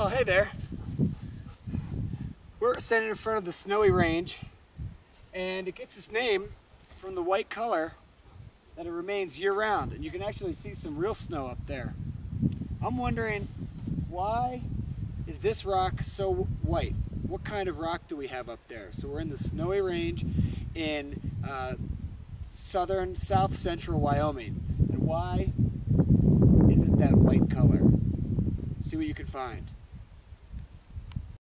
Oh, hey there. We're standing in front of the snowy range, and it gets its name from the white color that it remains year-round, and you can actually see some real snow up there. I'm wondering, why is this rock so white? What kind of rock do we have up there? So we're in the snowy range in uh, southern, south central Wyoming. And why is it that white color? See what you can find.